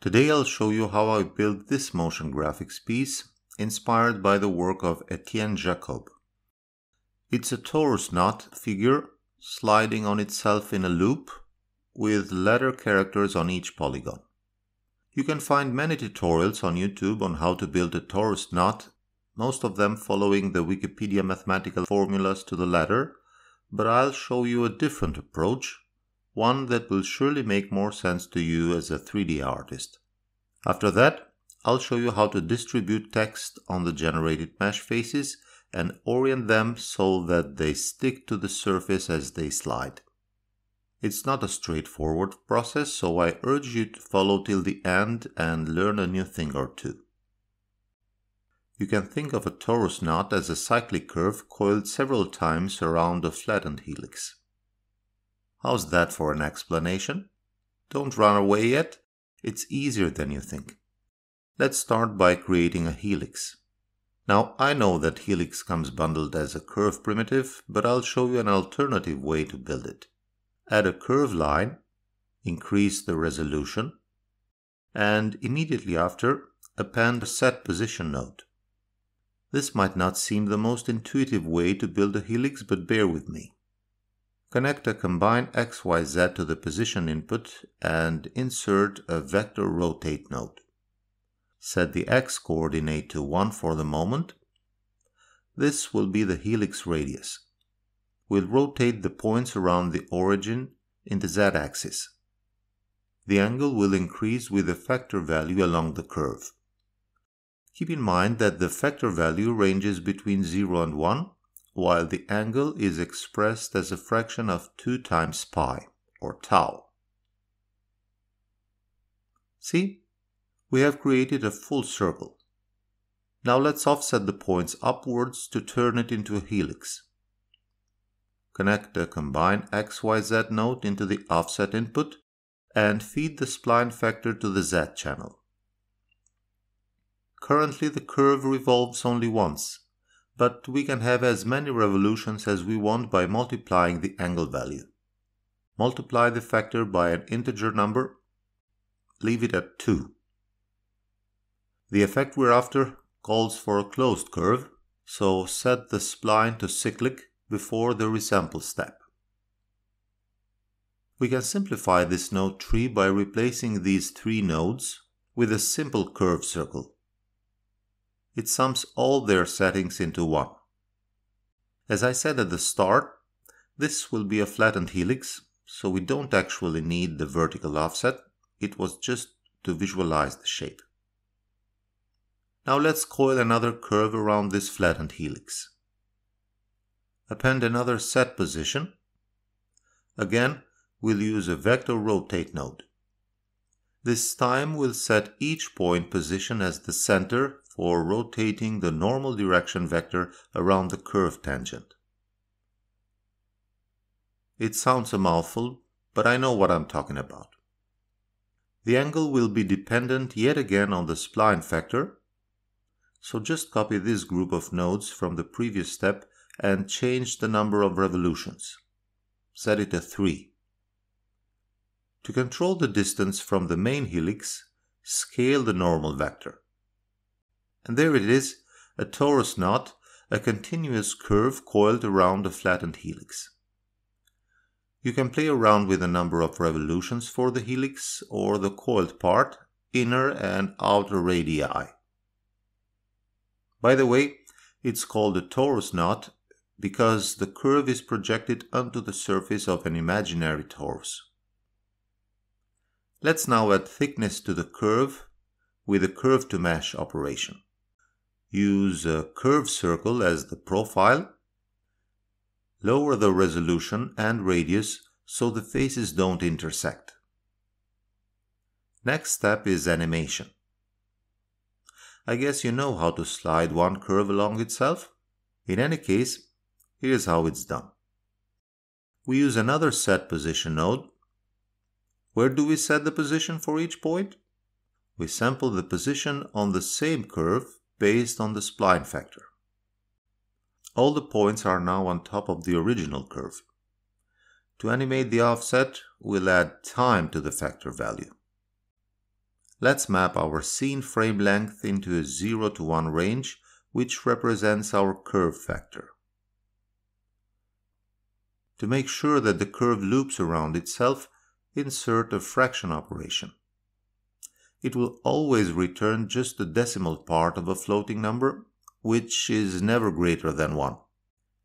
Today I'll show you how I built this motion graphics piece inspired by the work of Etienne Jacob. It's a torus knot figure sliding on itself in a loop with letter characters on each polygon. You can find many tutorials on YouTube on how to build a torus knot, most of them following the Wikipedia mathematical formulas to the letter, but I'll show you a different approach one that will surely make more sense to you as a 3D artist. After that, I'll show you how to distribute text on the generated mesh faces and orient them so that they stick to the surface as they slide. It's not a straightforward process, so I urge you to follow till the end and learn a new thing or two. You can think of a torus knot as a cyclic curve coiled several times around a flattened helix. How's that for an explanation? Don't run away yet. It's easier than you think. Let's start by creating a helix. Now, I know that helix comes bundled as a curve primitive, but I'll show you an alternative way to build it. Add a curve line, increase the resolution, and immediately after, append a set position node. This might not seem the most intuitive way to build a helix, but bear with me. Connect a combine XYZ to the position input and insert a vector rotate node. Set the X coordinate to 1 for the moment. This will be the helix radius. We'll rotate the points around the origin in the Z-axis. The angle will increase with the factor value along the curve. Keep in mind that the factor value ranges between 0 and 1 while the angle is expressed as a fraction of 2 times pi, or tau. See? We have created a full circle. Now let's offset the points upwards to turn it into a helix. Connect the combine XYZ node into the offset input and feed the spline factor to the Z channel. Currently the curve revolves only once, but we can have as many revolutions as we want by multiplying the angle value. Multiply the factor by an integer number, leave it at 2. The effect we're after calls for a closed curve, so set the spline to cyclic before the resample step. We can simplify this node tree by replacing these three nodes with a simple curve circle it sums all their settings into one. As I said at the start, this will be a flattened helix, so we don't actually need the vertical offset, it was just to visualize the shape. Now let's coil another curve around this flattened helix. Append another set position. Again, we'll use a vector rotate node. This time we'll set each point position as the center for rotating the normal direction vector around the curve tangent. It sounds a mouthful, but I know what I'm talking about. The angle will be dependent yet again on the spline factor, so just copy this group of nodes from the previous step and change the number of revolutions. Set it to 3. To control the distance from the main helix, scale the normal vector. And there it is, a torus knot, a continuous curve coiled around a flattened helix. You can play around with the number of revolutions for the helix or the coiled part, inner and outer radii. By the way, it's called a torus knot because the curve is projected onto the surface of an imaginary torus. Let's now add thickness to the curve with a curve to mesh operation. Use a curve circle as the profile. Lower the resolution and radius so the faces don't intersect. Next step is animation. I guess you know how to slide one curve along itself. In any case, here's how it's done. We use another set position node where do we set the position for each point? We sample the position on the same curve based on the spline factor. All the points are now on top of the original curve. To animate the offset, we'll add time to the factor value. Let's map our scene frame length into a 0 to 1 range, which represents our curve factor. To make sure that the curve loops around itself, insert a fraction operation. It will always return just the decimal part of a floating number, which is never greater than 1.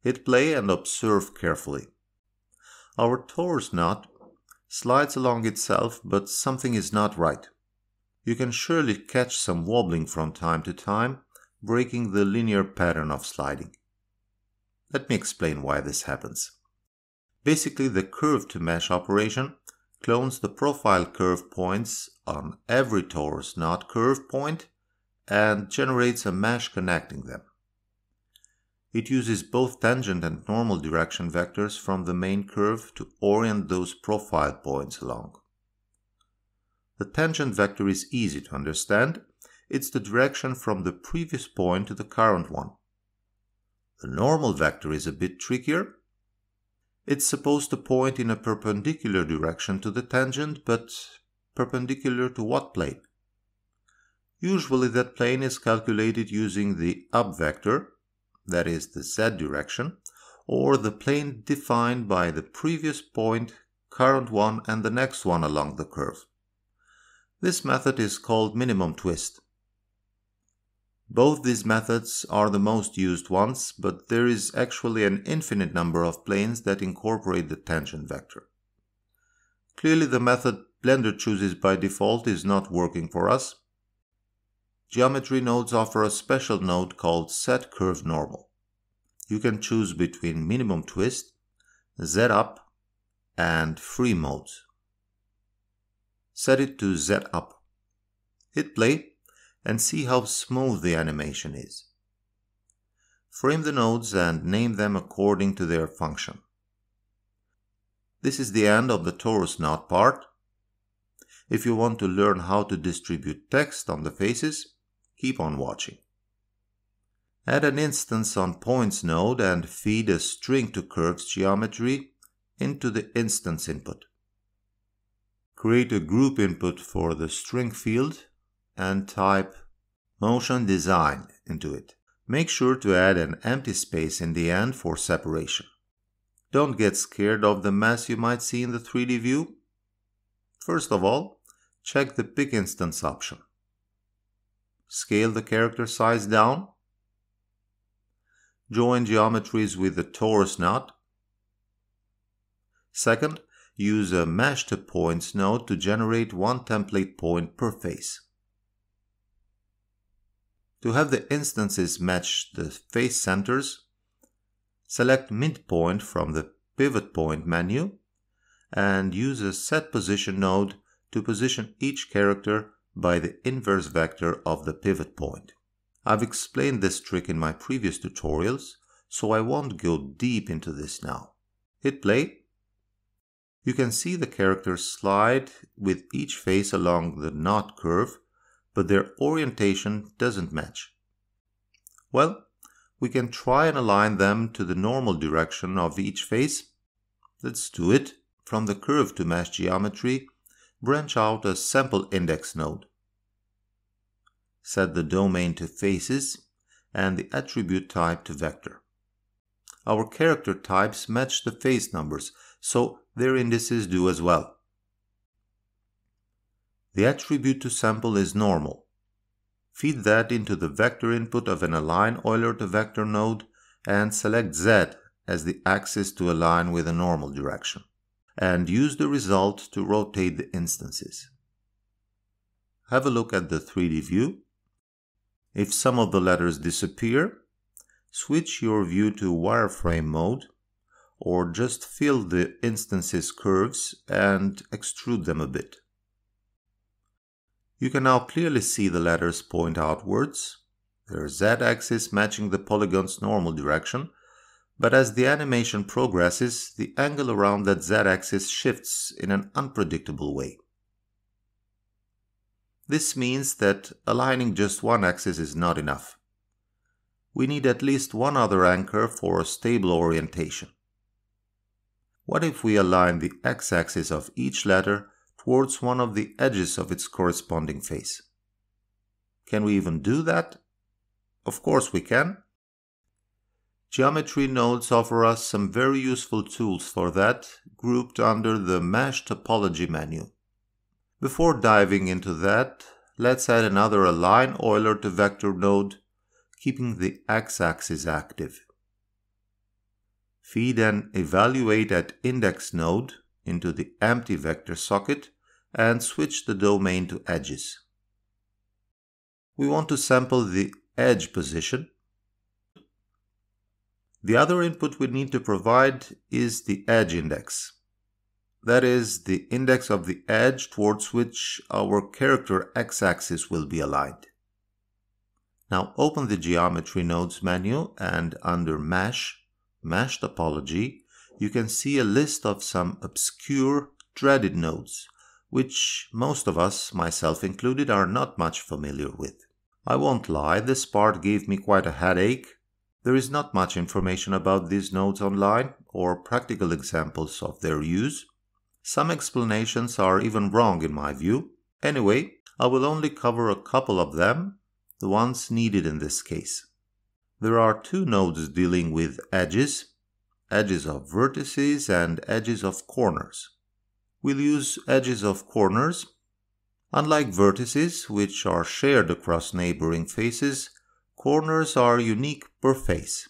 Hit play and observe carefully. Our torus knot slides along itself, but something is not right. You can surely catch some wobbling from time to time, breaking the linear pattern of sliding. Let me explain why this happens. Basically, the curve to mesh operation clones the profile curve points on every torus knot curve point and generates a mesh connecting them. It uses both tangent and normal direction vectors from the main curve to orient those profile points along. The tangent vector is easy to understand. It's the direction from the previous point to the current one. The normal vector is a bit trickier it's supposed to point in a perpendicular direction to the tangent, but perpendicular to what plane? Usually that plane is calculated using the up vector, that is the z direction, or the plane defined by the previous point, current one and the next one along the curve. This method is called minimum twist. Both these methods are the most used ones, but there is actually an infinite number of planes that incorporate the tangent vector. Clearly the method Blender chooses by default is not working for us. Geometry nodes offer a special node called Set Curve Normal. You can choose between minimum twist, Z up, and free modes. Set it to Z up. Hit play and see how smooth the animation is. Frame the nodes and name them according to their function. This is the end of the torus knot part. If you want to learn how to distribute text on the faces, keep on watching. Add an instance on points node and feed a string to curves geometry into the instance input. Create a group input for the string field and type motion design into it. Make sure to add an empty space in the end for separation. Don't get scared of the mess you might see in the 3D view. First of all, check the Pick Instance option. Scale the character size down. Join geometries with the torus knot. Second, use a Mesh to Points node to generate one template point per face. To have the instances match the face centers, select midpoint from the pivot point menu and use a set position node to position each character by the inverse vector of the pivot point. I've explained this trick in my previous tutorials, so I won't go deep into this now. Hit play. You can see the characters slide with each face along the knot curve but their orientation doesn't match. Well, we can try and align them to the normal direction of each face. Let's do it. From the curve to mesh geometry, branch out a sample index node. Set the domain to faces and the attribute type to vector. Our character types match the face numbers, so their indices do as well. The attribute to sample is normal. Feed that into the vector input of an align Euler to vector node and select Z as the axis to align with a normal direction, and use the result to rotate the instances. Have a look at the 3D view. If some of the letters disappear, switch your view to wireframe mode or just fill the instances curves and extrude them a bit. You can now clearly see the letters point outwards, their z-axis matching the polygon's normal direction, but as the animation progresses, the angle around that z-axis shifts in an unpredictable way. This means that aligning just one axis is not enough. We need at least one other anchor for a stable orientation. What if we align the x-axis of each letter towards one of the edges of its corresponding face. Can we even do that? Of course we can. Geometry nodes offer us some very useful tools for that, grouped under the Mesh Topology menu. Before diving into that, let's add another Align Euler to Vector node, keeping the x-axis active. Feed an Evaluate at Index node into the empty vector socket and switch the domain to edges. We want to sample the edge position. The other input we need to provide is the edge index. That is the index of the edge towards which our character x-axis will be aligned. Now open the Geometry Nodes menu and under Mesh, Mesh Topology, you can see a list of some obscure, dreaded nodes, which most of us, myself included, are not much familiar with. I won't lie, this part gave me quite a headache. There is not much information about these nodes online or practical examples of their use. Some explanations are even wrong in my view. Anyway, I will only cover a couple of them, the ones needed in this case. There are two nodes dealing with edges, edges of vertices and edges of corners. We'll use edges of corners. Unlike vertices, which are shared across neighboring faces, corners are unique per face.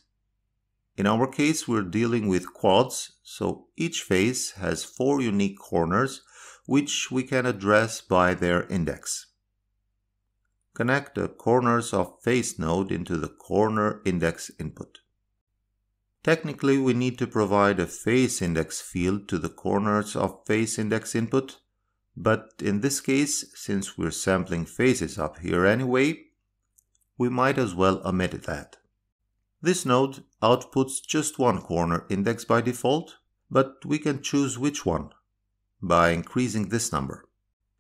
In our case, we're dealing with quads, so each face has four unique corners, which we can address by their index. Connect the corners of face node into the corner index input. Technically, we need to provide a face index field to the corners of face index input, but in this case, since we're sampling faces up here anyway, we might as well omit that. This node outputs just one corner index by default, but we can choose which one by increasing this number.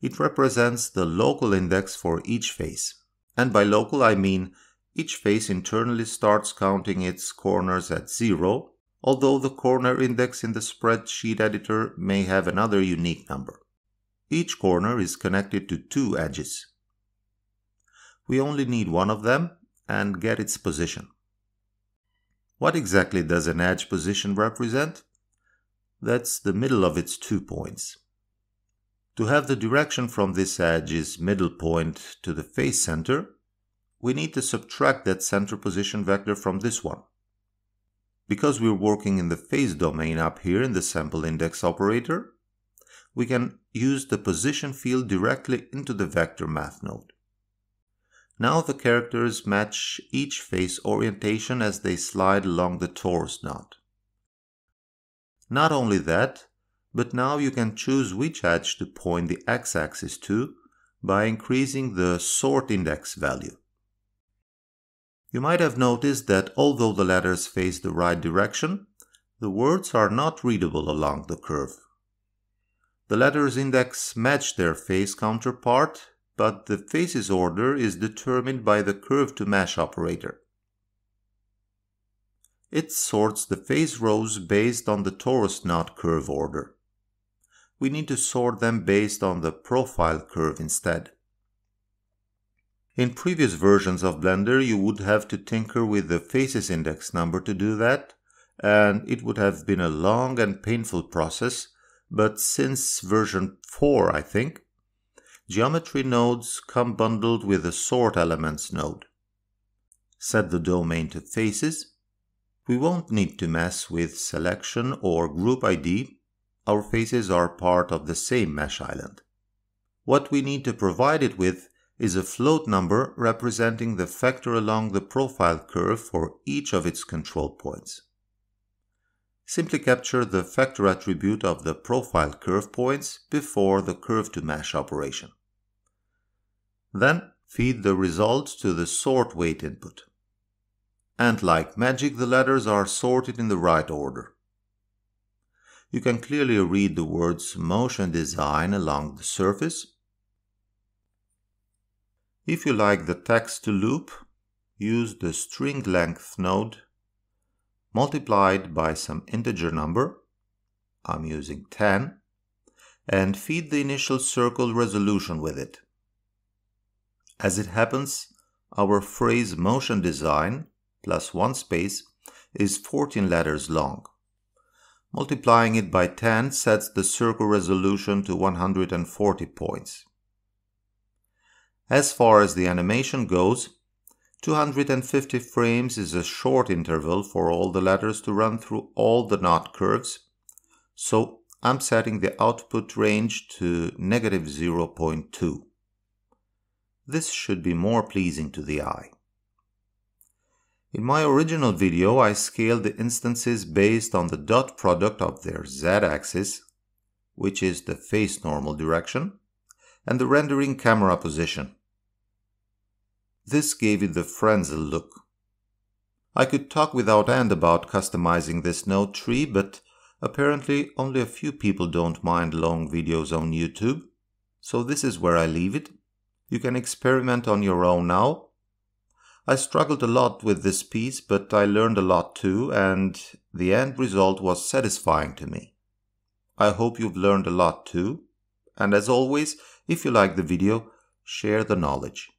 It represents the local index for each face. And by local I mean each face internally starts counting its corners at zero, although the corner index in the spreadsheet editor may have another unique number. Each corner is connected to two edges. We only need one of them and get its position. What exactly does an edge position represent? That's the middle of its two points. To have the direction from this edge's middle point to the face center, we need to subtract that center position vector from this one. Because we're working in the face domain up here in the sample index operator, we can use the position field directly into the vector math node. Now the characters match each face orientation as they slide along the torus knot. Not only that, but now you can choose which edge to point the x-axis to by increasing the sort index value. You might have noticed that although the letters face the right direction, the words are not readable along the curve. The letters index match their face counterpart, but the faces order is determined by the curve to mesh operator. It sorts the face rows based on the torus knot curve order. We need to sort them based on the profile curve instead. In previous versions of Blender, you would have to tinker with the faces index number to do that, and it would have been a long and painful process, but since version 4, I think, geometry nodes come bundled with the sort elements node. Set the domain to faces. We won't need to mess with selection or group ID. Our faces are part of the same mesh island. What we need to provide it with is a float number representing the factor along the profile curve for each of its control points. Simply capture the factor attribute of the profile curve points before the curve to mesh operation. Then feed the result to the sort weight input. And like magic, the letters are sorted in the right order. You can clearly read the words motion design along the surface if you like the text to loop, use the string length node multiplied by some integer number, I'm using 10, and feed the initial circle resolution with it. As it happens, our phrase motion design plus one space is 14 letters long. Multiplying it by 10 sets the circle resolution to 140 points. As far as the animation goes, 250 frames is a short interval for all the letters to run through all the knot curves, so I'm setting the output range to negative 0.2. This should be more pleasing to the eye. In my original video, I scaled the instances based on the dot product of their z-axis, which is the face normal direction, and the rendering camera position. This gave it the Fresnel look. I could talk without end about customizing this node tree, but apparently only a few people don't mind long videos on YouTube, so this is where I leave it. You can experiment on your own now. I struggled a lot with this piece, but I learned a lot too, and the end result was satisfying to me. I hope you've learned a lot too, and as always, if you like the video, share the knowledge.